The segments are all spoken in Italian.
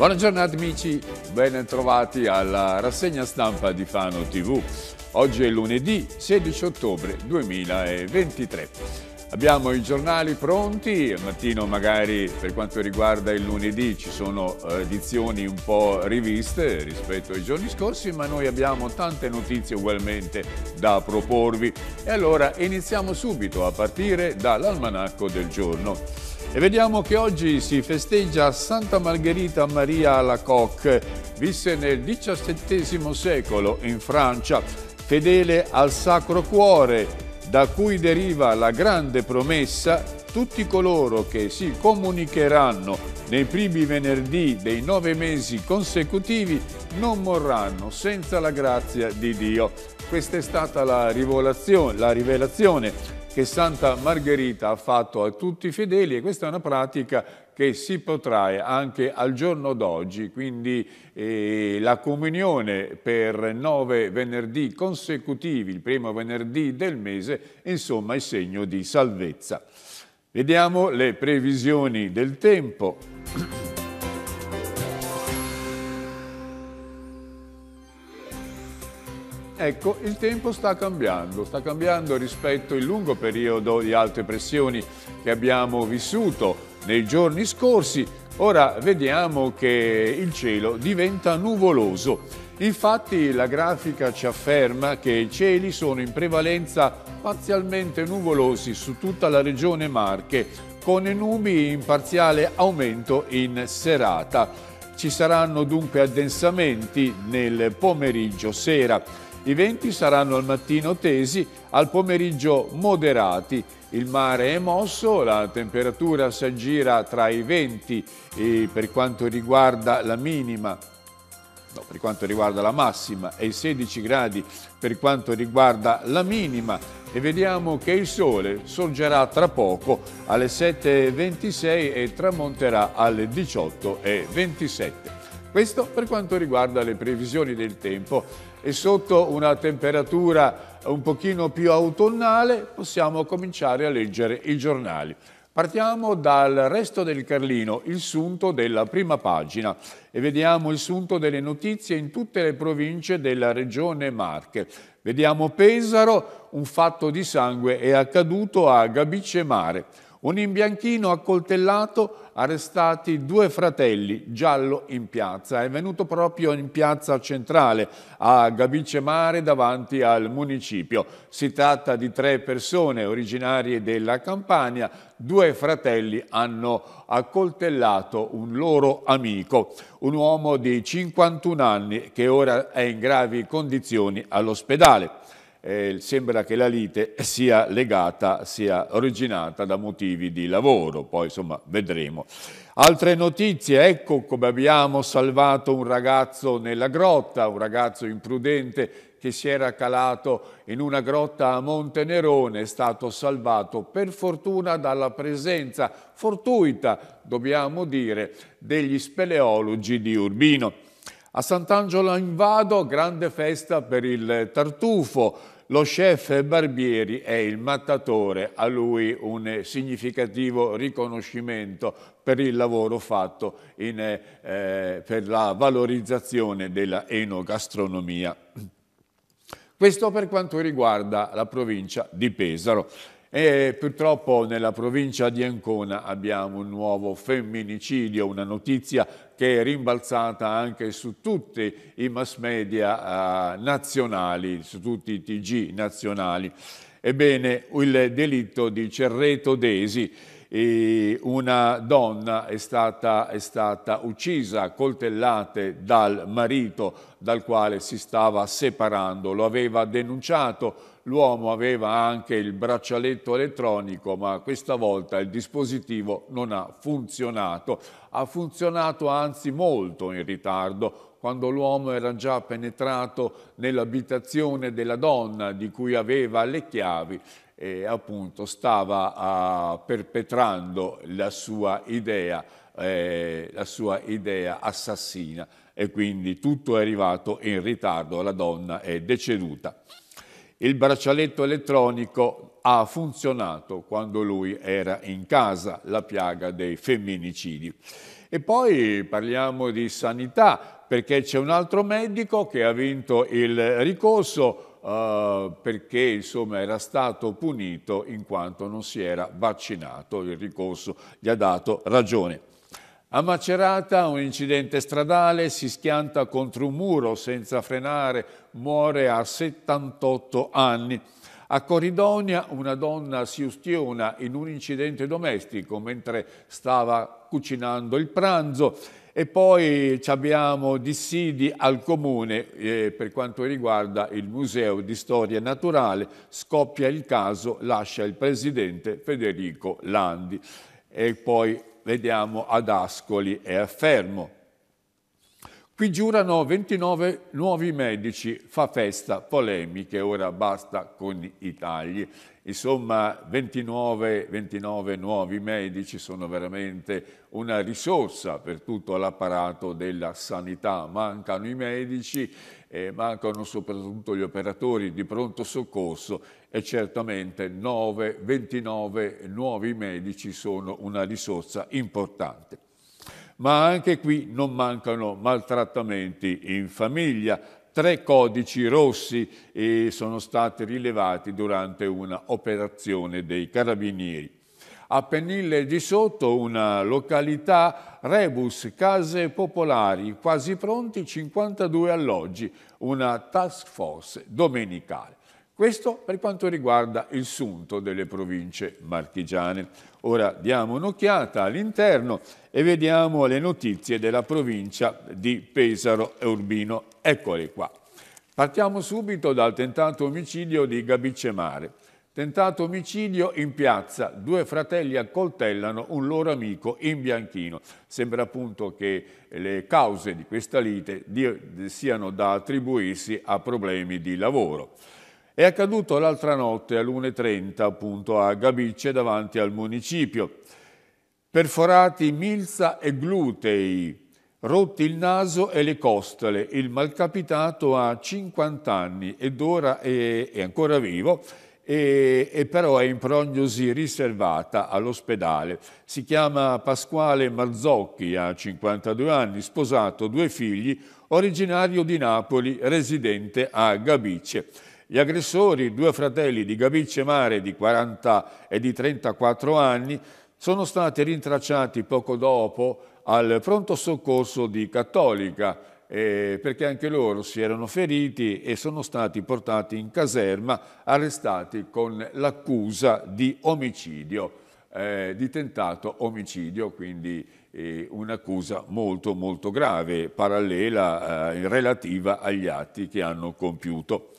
Buona giornata amici, ben trovati alla rassegna stampa di Fano TV. Oggi è lunedì 16 ottobre 2023. Abbiamo i giornali pronti, al mattino magari per quanto riguarda il lunedì ci sono eh, edizioni un po' riviste rispetto ai giorni scorsi, ma noi abbiamo tante notizie ugualmente da proporvi. E allora iniziamo subito a partire dall'almanacco del giorno. E vediamo che oggi si festeggia Santa Margherita Maria Alacoque, visse nel XVII secolo in Francia, fedele al Sacro Cuore, da cui deriva la grande promessa tutti coloro che si comunicheranno nei primi venerdì dei nove mesi consecutivi non morranno senza la grazia di Dio. Questa è stata la rivelazione, la rivelazione che Santa Margherita ha fatto a tutti i fedeli e questa è una pratica che si protrae anche al giorno d'oggi, quindi eh, la comunione per nove venerdì consecutivi, il primo venerdì del mese, insomma è segno di salvezza. Vediamo le previsioni del tempo. Ecco, il tempo sta cambiando, sta cambiando rispetto al lungo periodo di alte pressioni che abbiamo vissuto nei giorni scorsi. Ora vediamo che il cielo diventa nuvoloso. Infatti la grafica ci afferma che i cieli sono in prevalenza parzialmente nuvolosi su tutta la regione Marche, con nubi in parziale aumento in serata. Ci saranno dunque addensamenti nel pomeriggio sera. I venti saranno al mattino tesi, al pomeriggio moderati. Il mare è mosso, la temperatura si aggira tra i 20 per quanto riguarda la minima No, per quanto riguarda la massima e i 16 gradi per quanto riguarda la minima e vediamo che il sole sorgerà tra poco alle 7.26 e tramonterà alle 18.27. Questo per quanto riguarda le previsioni del tempo e sotto una temperatura un pochino più autunnale possiamo cominciare a leggere i giornali. Partiamo dal resto del Carlino, il sunto della prima pagina e vediamo il sunto delle notizie in tutte le province della regione Marche. Vediamo Pesaro, un fatto di sangue è accaduto a Gabice Mare. Un imbianchino accoltellato, arrestati due fratelli, giallo in piazza. È venuto proprio in piazza centrale, a Gabice Mare, davanti al municipio. Si tratta di tre persone originarie della Campania. Due fratelli hanno accoltellato un loro amico, un uomo di 51 anni che ora è in gravi condizioni all'ospedale eh, sembra che la lite sia legata, sia originata da motivi di lavoro, poi insomma vedremo. Altre notizie, ecco come abbiamo salvato un ragazzo nella grotta, un ragazzo imprudente che si era calato in una grotta a Monte Nerone, è stato salvato per fortuna dalla presenza fortuita, dobbiamo dire, degli speleologi di Urbino. A Sant'Angelo in Vado, grande festa per il tartufo. Lo chef Barbieri è il mattatore, a lui un significativo riconoscimento per il lavoro fatto in, eh, per la valorizzazione della enogastronomia. Questo per quanto riguarda la provincia di Pesaro. E purtroppo nella provincia di Ancona abbiamo un nuovo femminicidio, una notizia che è rimbalzata anche su tutti i mass media uh, nazionali, su tutti i TG nazionali. Ebbene, il delitto di Cerreto Desi, una donna è stata, è stata uccisa a coltellate dal marito dal quale si stava separando, lo aveva denunciato l'uomo aveva anche il braccialetto elettronico, ma questa volta il dispositivo non ha funzionato. Ha funzionato anzi molto in ritardo, quando l'uomo era già penetrato nell'abitazione della donna di cui aveva le chiavi e appunto stava uh, perpetrando la sua idea, eh, la sua idea assassina e quindi tutto è arrivato in ritardo, la donna è deceduta. Il braccialetto elettronico ha funzionato quando lui era in casa, la piaga dei femminicidi. E poi parliamo di sanità, perché c'è un altro medico che ha vinto il ricorso Uh, perché insomma era stato punito in quanto non si era vaccinato, il ricorso gli ha dato ragione. A Macerata un incidente stradale, si schianta contro un muro senza frenare, muore a 78 anni. A Corridonia una donna si ustiona in un incidente domestico mentre stava cucinando il pranzo e poi abbiamo dissidi al comune eh, per quanto riguarda il Museo di Storia Naturale, scoppia il caso, lascia il presidente Federico Landi. E poi vediamo ad Ascoli e a Fermo. Qui giurano 29 nuovi medici, fa festa, polemiche, ora basta con i tagli. Insomma, 29, 29 nuovi medici sono veramente una risorsa per tutto l'apparato della sanità. Mancano i medici e mancano soprattutto gli operatori di pronto soccorso e certamente 9, 29 nuovi medici sono una risorsa importante ma anche qui non mancano maltrattamenti in famiglia. Tre codici rossi eh, sono stati rilevati durante una operazione dei carabinieri. A Pennille di Sotto, una località, Rebus, case popolari, quasi pronti 52 alloggi, una task force domenicale. Questo per quanto riguarda il sunto delle province marchigiane. Ora diamo un'occhiata all'interno e vediamo le notizie della provincia di Pesaro e Urbino. Eccole qua. Partiamo subito dal tentato omicidio di Gabicemare. Tentato omicidio in piazza, due fratelli accoltellano un loro amico in bianchino. Sembra appunto che le cause di questa lite siano da attribuirsi a problemi di lavoro. È accaduto l'altra notte all'1.30 appunto a Gabice davanti al municipio. Perforati milza e glutei, rotti il naso e le costole. Il malcapitato ha 50 anni ed ora è, è ancora vivo e, e, però è in prognosi riservata all'ospedale. Si chiama Pasquale Marzocchi, ha 52 anni, sposato, due figli, originario di Napoli, residente a Gabice. Gli aggressori, due fratelli di Gabice Mare di 40 e di 34 anni, sono stati rintracciati poco dopo al pronto soccorso di Cattolica eh, perché anche loro si erano feriti e sono stati portati in caserma, arrestati con l'accusa di omicidio, eh, di tentato omicidio, quindi eh, un'accusa molto molto grave, parallela eh, relativa agli atti che hanno compiuto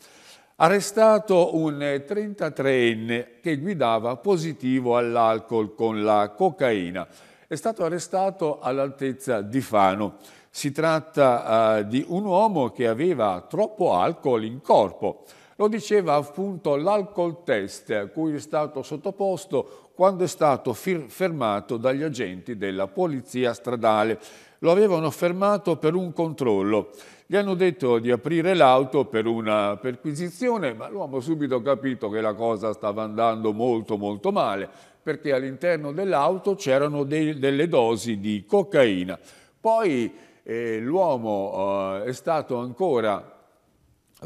arrestato un 33enne che guidava positivo all'alcol con la cocaina. È stato arrestato all'altezza di Fano. Si tratta uh, di un uomo che aveva troppo alcol in corpo. Lo diceva appunto l'alcol test a cui è stato sottoposto quando è stato fermato dagli agenti della polizia stradale. Lo avevano fermato per un controllo. Gli hanno detto di aprire l'auto per una perquisizione, ma l'uomo ha subito capito che la cosa stava andando molto molto male, perché all'interno dell'auto c'erano delle dosi di cocaina. Poi eh, l'uomo eh, è stato ancora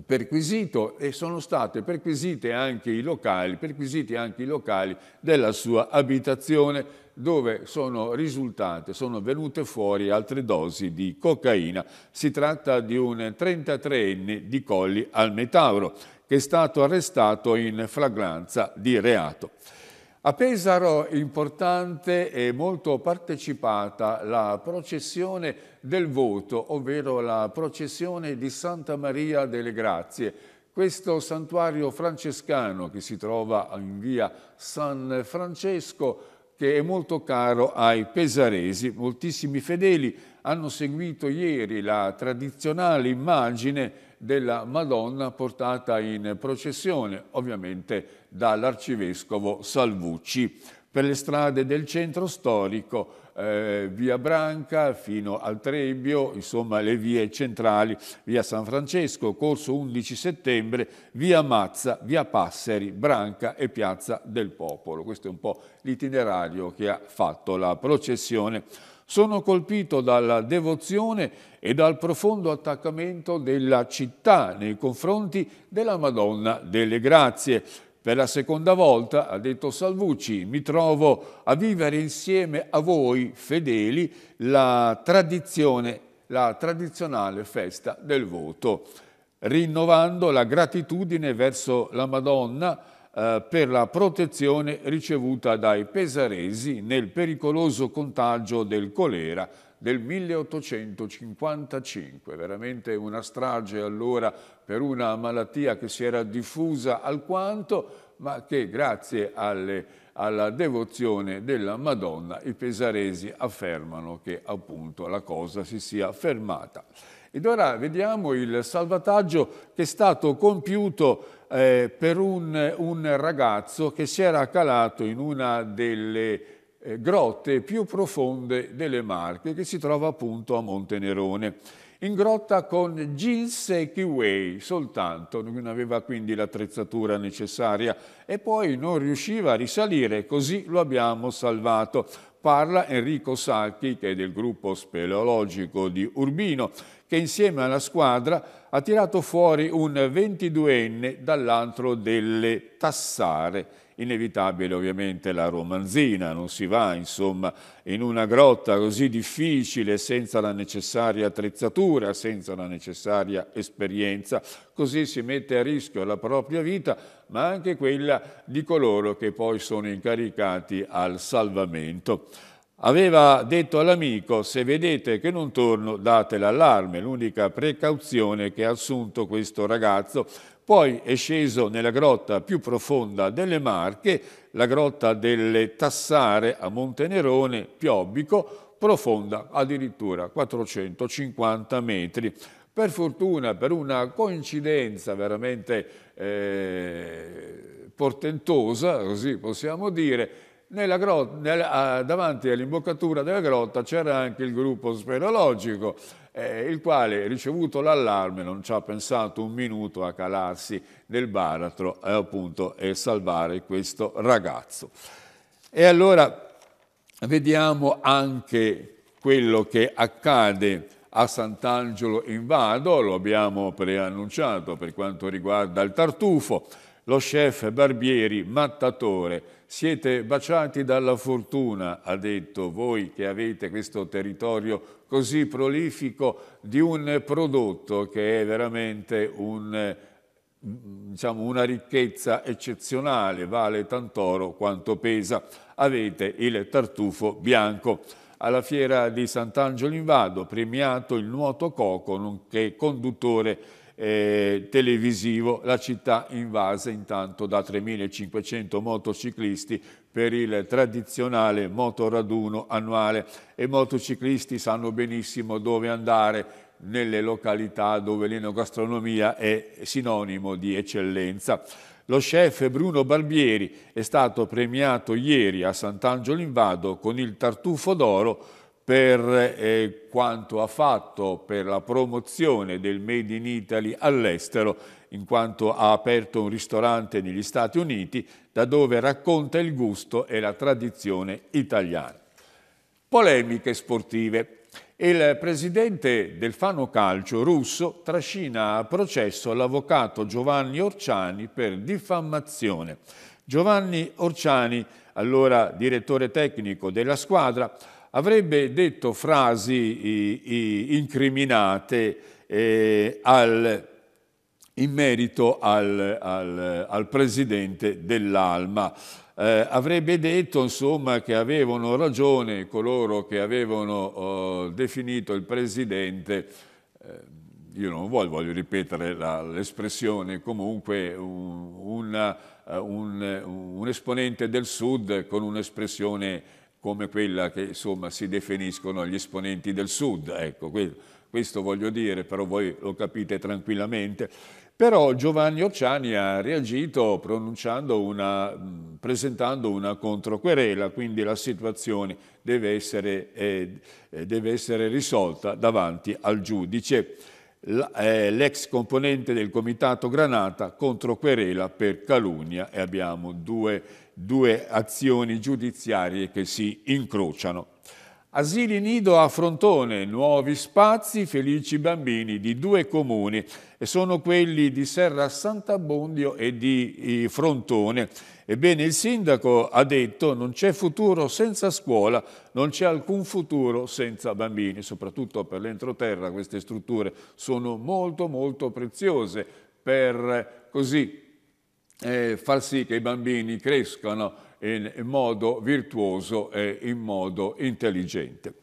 perquisito e sono state perquisite anche i locali, perquisiti anche i locali della sua abitazione dove sono risultate, sono venute fuori altre dosi di cocaina. Si tratta di un 33enne di Colli al Metauro che è stato arrestato in flagranza di reato. A Pesaro importante e molto partecipata la processione del voto, ovvero la processione di Santa Maria delle Grazie. Questo santuario francescano che si trova in via San Francesco che è molto caro ai pesaresi. Moltissimi fedeli hanno seguito ieri la tradizionale immagine della Madonna portata in processione, ovviamente dall'arcivescovo Salvucci. per le strade del centro storico, eh, via Branca fino al Trebbio, insomma le vie centrali, via San Francesco, corso 11 settembre, via Mazza, via Passeri, Branca e piazza del Popolo. Questo è un po' l'itinerario che ha fatto la processione. Sono colpito dalla devozione e dal profondo attaccamento della città nei confronti della Madonna delle Grazie. Per la seconda volta, ha detto Salvucci, mi trovo a vivere insieme a voi, fedeli, la tradizione, la tradizionale festa del voto, rinnovando la gratitudine verso la Madonna eh, per la protezione ricevuta dai pesaresi nel pericoloso contagio del colera del 1855, veramente una strage allora per una malattia che si era diffusa alquanto, ma che grazie alle, alla devozione della Madonna i pesaresi affermano che appunto la cosa si sia fermata. Ed ora vediamo il salvataggio che è stato compiuto eh, per un, un, ragazzo che si era calato in una delle eh, grotte più profonde delle Marche che si trova appunto a Montenerone in grotta con jeans e kiwi soltanto, non aveva quindi l'attrezzatura necessaria e poi non riusciva a risalire, così lo abbiamo salvato. Parla Enrico Sacchi, che è del gruppo speleologico di Urbino, che insieme alla squadra ha tirato fuori un 22enne dall'antro delle Tassare inevitabile ovviamente la romanzina, non si va insomma in una grotta così difficile senza la necessaria attrezzatura, senza la necessaria esperienza, così si mette a rischio la propria vita ma anche quella di coloro che poi sono incaricati al salvamento. Aveva detto all'amico, se vedete che non torno date l'allarme, l'unica precauzione che ha assunto questo ragazzo poi è sceso nella grotta più profonda delle Marche, la grotta delle Tassare a Montenerone, Piobbico, profonda addirittura 450 metri. Per fortuna, per una coincidenza veramente eh, portentosa, così possiamo dire, grotta, nella, davanti all'imboccatura della grotta c'era anche il gruppo sperologico, eh, il quale, ricevuto l'allarme, non ci ha pensato un minuto a calarsi nel baratro e, appunto, e salvare questo ragazzo. E allora vediamo anche quello che accade a Sant'Angelo in Vado, lo abbiamo preannunciato per quanto riguarda il tartufo, lo chef Barbieri, mattatore, siete baciati dalla fortuna, ha detto voi che avete questo territorio così prolifico di un prodotto che è veramente un, diciamo, una ricchezza eccezionale, vale tant'oro quanto pesa. Avete il tartufo bianco. Alla fiera di Sant'Angelo in Vado, premiato il nuoto Coco, nonché conduttore eh, televisivo, la città invasa intanto da 3.500 motociclisti per il tradizionale motoraduno annuale e i motociclisti sanno benissimo dove andare nelle località dove l'enogastronomia è sinonimo di eccellenza. Lo chef Bruno Barbieri è stato premiato ieri a Sant'Angelo in Vado con il tartufo d'oro per eh, quanto ha fatto per la promozione del Made in Italy all'estero, in quanto ha aperto un ristorante negli Stati Uniti da dove racconta il gusto e la tradizione italiana. Polemiche sportive. Il presidente del Fano Calcio russo trascina a processo l'avvocato Giovanni Orciani per diffamazione. Giovanni Orciani, allora direttore tecnico della squadra, avrebbe detto frasi incriminate eh, al, in merito al, al, al presidente dell'Alma. Eh, avrebbe detto insomma, che avevano ragione coloro che avevano oh, definito il presidente, eh, io non voglio, voglio ripetere l'espressione, comunque un, una, un, un esponente del Sud con un'espressione come quella che insomma, si definiscono gli esponenti del Sud. Ecco, questo voglio dire, però voi lo capite tranquillamente. Però Giovanni Orciani ha reagito una, presentando una controquerela, quindi la situazione deve essere, eh, deve essere risolta davanti al giudice. Eh, l'ex componente del Comitato Granata contro querela per calunnia e abbiamo due, due azioni giudiziarie che si incrociano. Asili nido a Frontone, nuovi spazi, felici bambini di due comuni e sono quelli di Serra Sant'Abbondio e di Frontone. Ebbene, il sindaco ha detto non c'è futuro senza scuola, non c'è alcun futuro senza bambini, soprattutto per l'entroterra queste strutture sono molto molto preziose per così eh, far sì che i bambini crescano in modo virtuoso e in modo intelligente.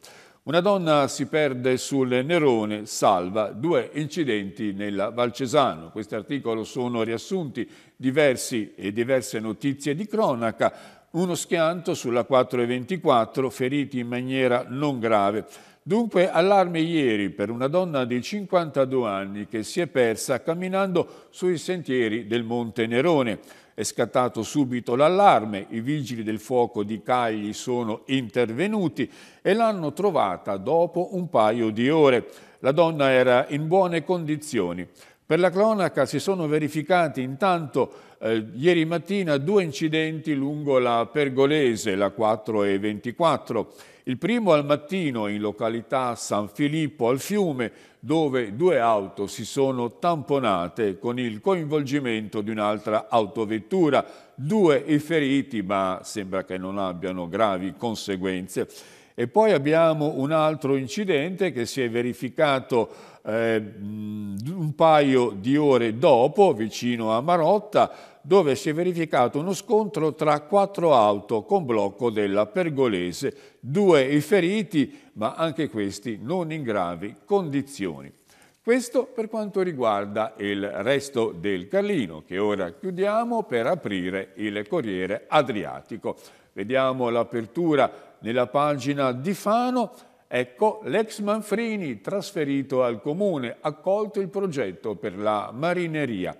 Una donna si perde sul Nerone, salva due incidenti nella Valcesano. Questi articoli sono riassunti diversi e diverse notizie di cronaca. Uno schianto sulla 424, feriti in maniera non grave. Dunque allarme ieri per una donna di 52 anni che si è persa camminando sui sentieri del Monte Nerone. È scattato subito l'allarme, i vigili del fuoco di Cagli sono intervenuti e l'hanno trovata dopo un paio di ore. La donna era in buone condizioni. Per la cronaca si sono verificati intanto eh, ieri mattina due incidenti lungo la Pergolese, la 4 e 24. Il primo al mattino in località San Filippo al fiume, dove due auto si sono tamponate con il coinvolgimento di un'altra autovettura. Due i feriti, ma sembra che non abbiano gravi conseguenze. E poi abbiamo un altro incidente che si è verificato eh, un paio di ore dopo, vicino a Marotta, dove si è verificato uno scontro tra quattro auto con blocco della Pergolese, due i feriti, ma anche questi non in gravi condizioni. Questo per quanto riguarda il resto del Carlino, che ora chiudiamo per aprire il Corriere Adriatico. Vediamo l'apertura nella pagina di Fano. Ecco, l'ex Manfrini, trasferito al comune, accolto il progetto per la marineria.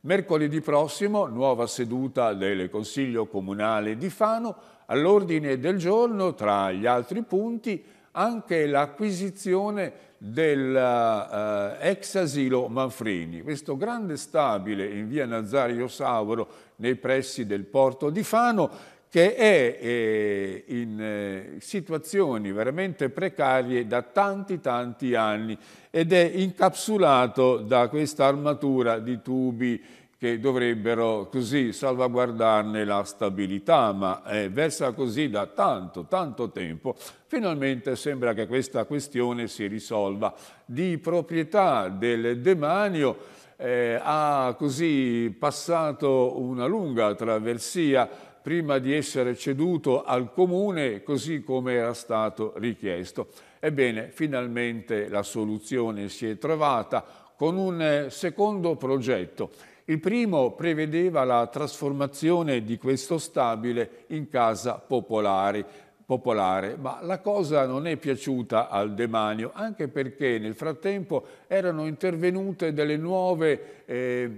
Mercoledì prossimo, nuova seduta del Consiglio Comunale di Fano, all'ordine del giorno, tra gli altri punti, anche l'acquisizione dell'ex uh, asilo Manfrini, questo grande stabile in via Nazario Sauro nei pressi del porto di Fano che è eh, in eh, situazioni veramente precarie da tanti tanti anni ed è incapsulato da questa armatura di tubi che dovrebbero così salvaguardarne la stabilità, ma eh, versa così da tanto, tanto tempo. Finalmente sembra che questa questione si risolva. Di proprietà del demanio eh, ha così passato una lunga traversia prima di essere ceduto al comune così come era stato richiesto. Ebbene, finalmente la soluzione si è trovata con un eh, secondo progetto. Il primo prevedeva la trasformazione di questo stabile in casa popolare, popolare, ma la cosa non è piaciuta al demanio, anche perché nel frattempo erano intervenute delle nuove, eh,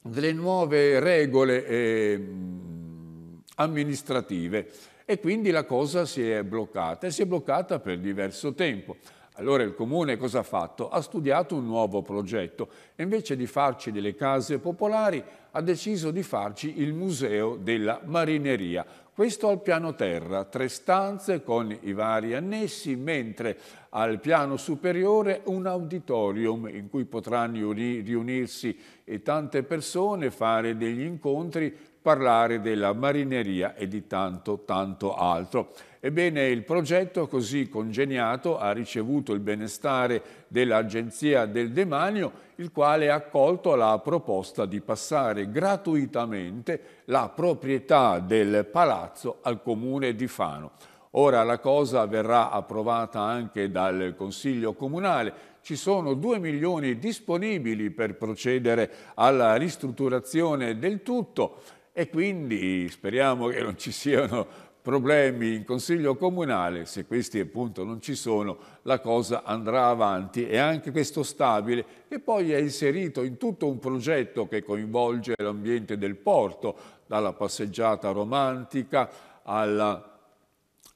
delle nuove regole eh, amministrative e quindi la cosa si è bloccata e si è bloccata per diverso tempo. Allora il Comune cosa ha fatto? Ha studiato un nuovo progetto e invece di farci delle case popolari ha deciso di farci il Museo della Marineria. Questo al piano terra, tre stanze con i vari annessi, mentre al piano superiore un auditorium in cui potranno riunirsi tante persone, fare degli incontri parlare della marineria e di tanto, tanto altro. Ebbene, il progetto così congegnato ha ricevuto il benestare dell'Agenzia del Demanio, il quale ha accolto la proposta di passare gratuitamente la proprietà del palazzo al Comune di Fano. Ora la cosa verrà approvata anche dal Consiglio Comunale, ci sono 2 milioni disponibili per procedere alla ristrutturazione del tutto e quindi speriamo che non ci siano problemi in consiglio comunale, se questi appunto non ci sono, la cosa andrà avanti. E anche questo stabile che poi è inserito in tutto un progetto che coinvolge l'ambiente del porto, dalla passeggiata romantica alla,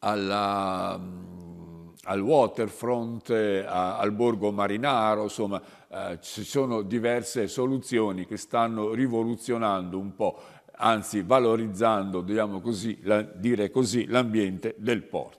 alla, mm, al waterfront, eh, al borgo marinaro, insomma eh, ci sono diverse soluzioni che stanno rivoluzionando un po' anzi valorizzando, diciamo così, la, dire così, l'ambiente del porto.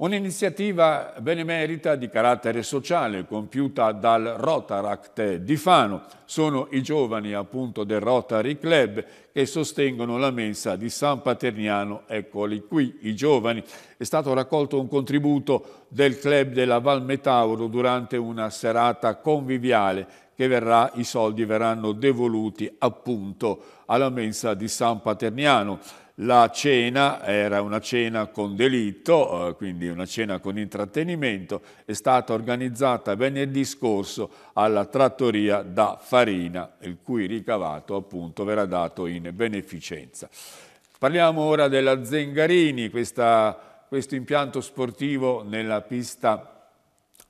Un'iniziativa benemerita di carattere sociale compiuta dal Rotaract di Fano. Sono i giovani appunto del Rotary Club che sostengono la mensa di San Paterniano. Eccoli qui i giovani. È stato raccolto un contributo del club della Val Metauro durante una serata conviviale che verrà, i soldi verranno devoluti appunto alla mensa di San Paterniano. La cena era una cena con delitto, eh, quindi una cena con intrattenimento, è stata organizzata venerdì scorso alla trattoria da Farina, il cui ricavato appunto verrà dato in beneficenza. Parliamo ora della Zengarini, questa, questo impianto sportivo nella pista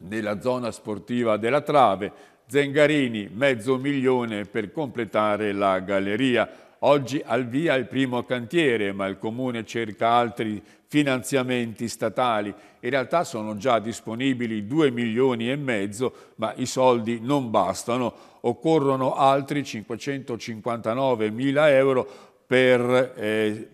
della zona sportiva della Trave, Zengarini mezzo milione per completare la galleria. Oggi al via il primo cantiere, ma il Comune cerca altri finanziamenti statali. In realtà sono già disponibili 2 milioni e mezzo, ma i soldi non bastano. Occorrono altri 559 mila euro per, eh,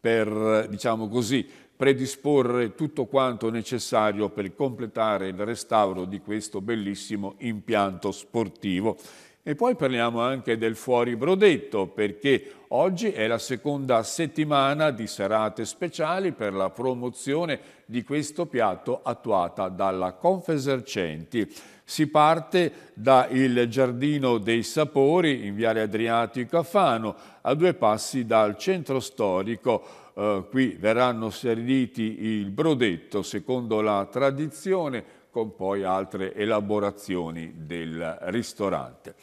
per diciamo così, predisporre tutto quanto necessario per completare il restauro di questo bellissimo impianto sportivo. E poi parliamo anche del fuori brodetto perché oggi è la seconda settimana di serate speciali per la promozione di questo piatto attuata dalla Confesercenti. Si parte dal Giardino dei Sapori in Viale Adriatico a Fano, a due passi dal centro storico eh, qui verranno serviti il brodetto secondo la tradizione con poi altre elaborazioni del ristorante.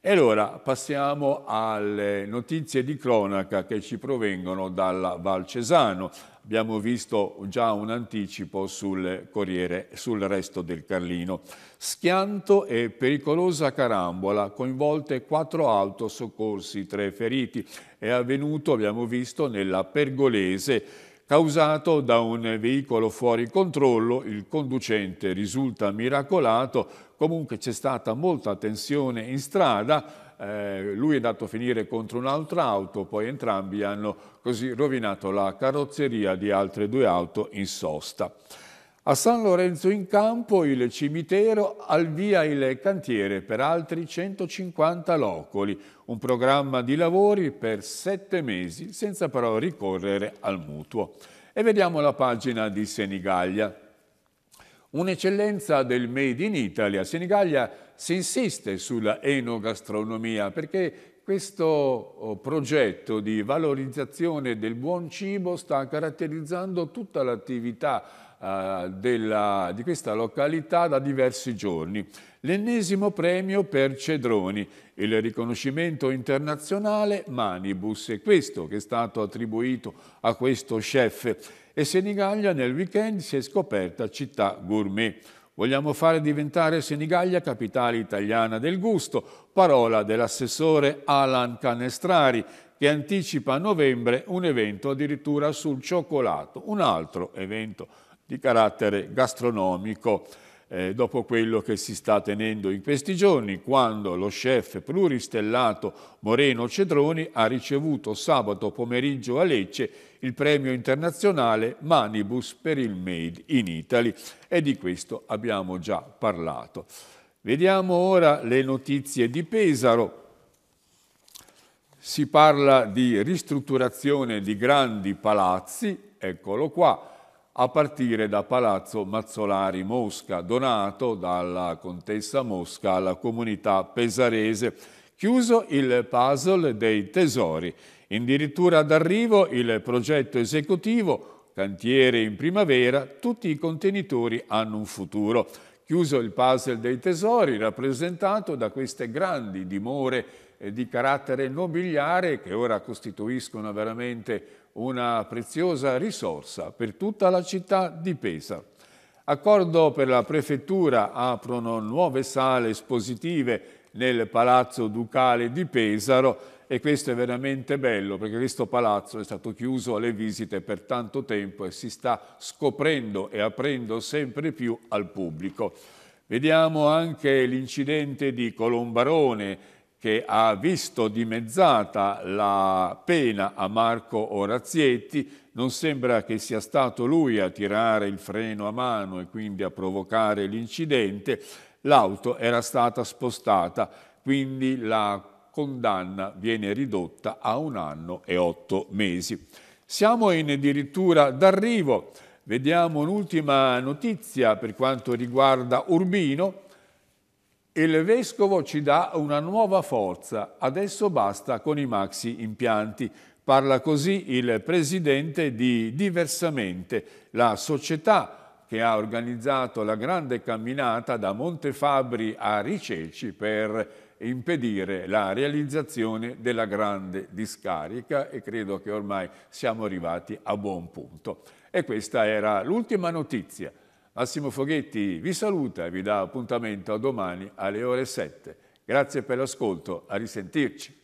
E allora passiamo alle notizie di cronaca che ci provengono dalla Val Cesano. Abbiamo visto già un anticipo sul Corriere, sul resto del Carlino. Schianto e pericolosa carambola, coinvolte quattro auto, soccorsi tre feriti. È avvenuto, abbiamo visto, nella Pergolese, causato da un veicolo fuori controllo. Il conducente risulta miracolato, comunque c'è stata molta tensione in strada, eh, lui è andato a finire contro un'altra auto, poi entrambi hanno così rovinato la carrozzeria di altre due auto in sosta. A San Lorenzo in Campo il cimitero al via il cantiere per altri 150 locoli, un programma di lavori per sette mesi senza però ricorrere al mutuo. E vediamo la pagina di Senigallia. Un'eccellenza del Made in Italy. A Senigallia si insiste sulla enogastronomia perché questo oh, progetto di valorizzazione del buon cibo sta caratterizzando tutta l'attività eh, di questa località da diversi giorni. L'ennesimo premio per Cedroni, il riconoscimento internazionale Manibus, è questo che è stato attribuito a questo chef. E Senigallia nel weekend si è scoperta città gourmet. Vogliamo fare diventare Senigallia capitale italiana del gusto, parola dell'assessore Alan Canestrari, che anticipa a novembre un evento addirittura sul cioccolato, un altro evento di carattere gastronomico eh, dopo quello che si sta tenendo in questi giorni, quando lo chef pluristellato Moreno Cedroni ha ricevuto sabato pomeriggio a Lecce il premio internazionale Manibus per il Made in Italy e di questo abbiamo già parlato. Vediamo ora le notizie di Pesaro. Si parla di ristrutturazione di grandi palazzi, eccolo qua, a partire da Palazzo Mazzolari Mosca, donato dalla contessa Mosca alla comunità pesarese. Chiuso il puzzle dei tesori. Addirittura d'arrivo il progetto esecutivo, cantiere in primavera, tutti i contenitori hanno un futuro. Chiuso il puzzle dei tesori, rappresentato da queste grandi dimore eh, di carattere nobiliare che ora costituiscono veramente una preziosa risorsa per tutta la città di Pesa. Accordo per la prefettura aprono nuove sale espositive nel Palazzo Ducale di Pesaro e questo è veramente bello perché questo palazzo è stato chiuso alle visite per tanto tempo e si sta scoprendo e aprendo sempre più al pubblico. Vediamo anche l'incidente di Colombarone che ha visto dimezzata la pena a Marco Orazietti, non sembra che sia stato lui a tirare il freno a mano e quindi a provocare l'incidente, l'auto era stata spostata, quindi la condanna viene ridotta a un anno e otto mesi. Siamo in addirittura d'arrivo, vediamo un'ultima notizia per quanto riguarda Urbino, il Vescovo ci dà una nuova forza, adesso basta con i maxi impianti. Parla così il presidente di Diversamente, la società che ha organizzato la grande camminata da Montefabbri a Riceci per impedire la realizzazione della grande discarica e credo che ormai siamo arrivati a buon punto. E questa era l'ultima notizia. Massimo Foghetti vi saluta e vi dà appuntamento a domani alle ore 7. Grazie per l'ascolto, a risentirci.